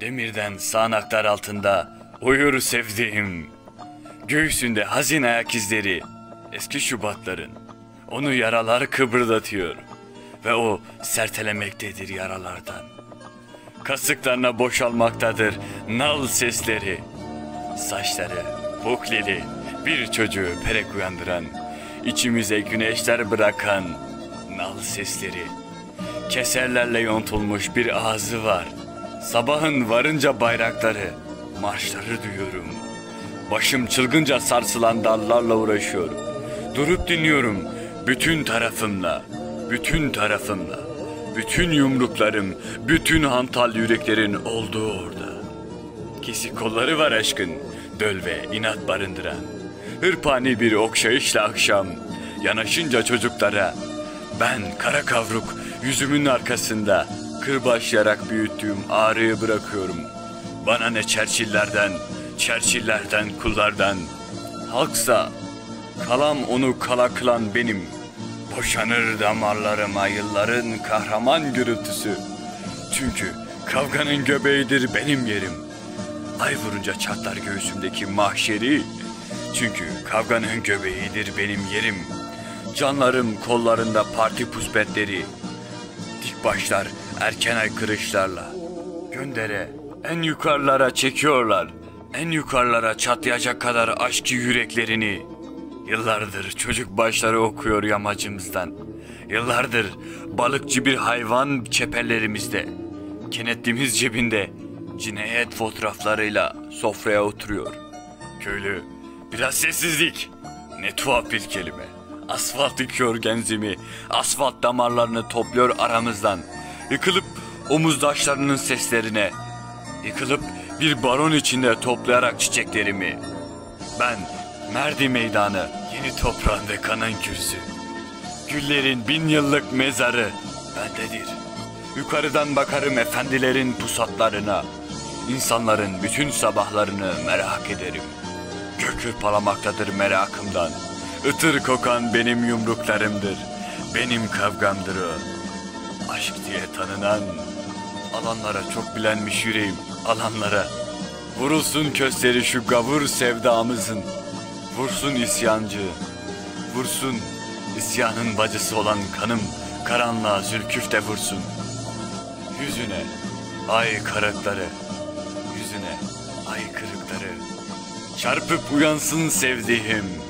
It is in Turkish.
Demirden sağanaklar altında uyur sevdiğim. Göğsünde hazin ayak izleri, eski Şubatların. Onu yaralar kıpırdatıyor ve o sertelemektedir yaralardan. Kasıklarına boşalmaktadır nal sesleri. Saçları bukleli bir çocuğu perek uyandıran, içimize güneşler bırakan nal sesleri. Keserlerle yontulmuş bir ağzı var. Sabahın varınca bayrakları, marşları duyuyorum. Başım çılgınca sarsılan dallarla uğraşıyorum. Durup dinliyorum bütün tarafımla, bütün tarafımla. Bütün yumruklarım, bütün hantal yüreklerin olduğu orada. Kesik kolları var aşkın, döl ve inat barındıran. Hırpani bir okşayışla akşam, yanaşınca çocuklara, ben kara kavruk yüzümün arkasında kırbaçlayarak büyüttüğüm ağrıyı bırakıyorum. Bana ne çerçillerden, çerçillerden, kullardan. Halksa kalam onu kala kılan benim. Boşanır damarlarıma yılların kahraman gürültüsü. Çünkü kavganın göbeğidir benim yerim. Ay vurunca çatlar göğsümdeki mahşeri. Çünkü kavganın göbeğidir benim yerim. Canlarım kollarında parti puspetleri. Dik başlar erken ay kırışlarla. Göndere en yukarılara çekiyorlar. En yukarılara çatlayacak kadar aşkı yüreklerini. Yıllardır çocuk başları okuyor yamacımızdan. Yıllardır balıkçı bir hayvan çeperlerimizde. Kenetliğimiz cebinde cinayet fotoğraflarıyla sofraya oturuyor. Köylü biraz sessizlik. Ne tuhaf bir kelime. Asfalt yıkıyor genzimi. Asfalt damarlarını topluyor aramızdan. Yıkılıp omuzdaşlarının seslerine. Yıkılıp bir baron içinde toplayarak çiçeklerimi. Ben Merdi meydanı, yeni toprağın ve kanan kürsü. Güllerin bin yıllık mezarı bendedir. Yukarıdan bakarım efendilerin pusatlarına. İnsanların bütün sabahlarını merak ederim. Gök hırpalamaktadır merakımdan. Itır kokan benim yumruklarımdır. Benim kavgamdır o. Aşk diye tanınan alanlara çok bilenmiş yüreğim alanlara. Vurulsun kösteri şu gavur sevdamızın. Vursun isyancı. Vursun isyanın bacısı olan kanım karanlığa zülküf de vursun. Yüzüne ay kırıkları. Yüzüne ay kırıkları. Çarpıp uyansın sevdiğim.